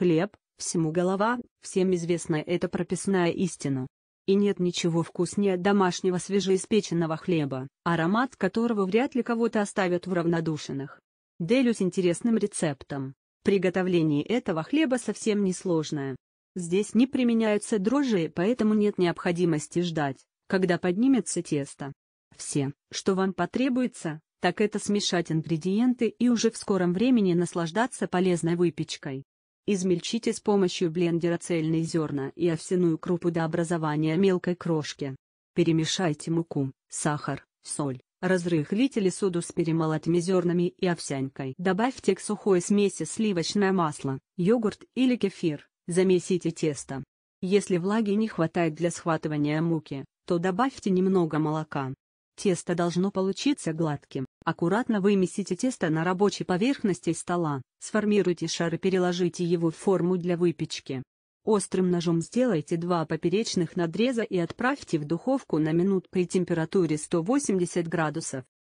Хлеб, всему голова, всем известна эта прописная истина. И нет ничего вкуснее домашнего свежеиспеченного хлеба, аромат которого вряд ли кого-то оставит в равнодушенных. Делюсь интересным рецептом. Приготовление этого хлеба совсем несложное. Здесь не применяются дрожжи, поэтому нет необходимости ждать, когда поднимется тесто. Все, что вам потребуется, так это смешать ингредиенты и уже в скором времени наслаждаться полезной выпечкой. Измельчите с помощью блендера цельные зерна и овсяную крупу до образования мелкой крошки. Перемешайте муку, сахар, соль, разрыхлите ли соду с перемолотыми зернами и овсянкой. Добавьте к сухой смеси сливочное масло, йогурт или кефир, замесите тесто. Если влаги не хватает для схватывания муки, то добавьте немного молока. Тесто должно получиться гладким. Аккуратно вымесите тесто на рабочей поверхности стола, сформируйте шар и переложите его в форму для выпечки. Острым ножом сделайте два поперечных надреза и отправьте в духовку на минут при температуре 180 градусов.